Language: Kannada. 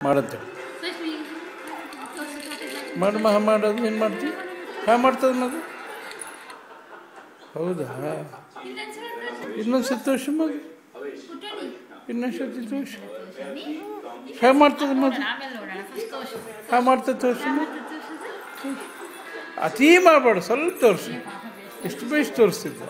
ಮಾಡುತ್ತೆ. ಮಾಡಮ್ಮ ಹಾಂ ಮಾಡೋದು ಏನು ಮಾಡ್ತೀವಿ ಹಾಂ, ಮಾಡ್ತದೆ ಮದು ಹೌದಾ? ಇನ್ನೊಂದು ಸಂತೋಷ ಮಗ. ಇನ್ನೊಂದು ಸಂತೋಷ ಹಾಂ, ಮಾಡ್ತದೆ ಮದು ಹಾಂ, ಮಾಡ್ತದೆ ತೋರಿಸಿ ಅತೀ ಮಾಡಬಾರ್ದು ಸ್ವಲ್ಪ ತೋರಿಸಿ. ಎಷ್ಟು ಬೇಸ್ ತೋರಿಸ್ತಿದ್ದೆ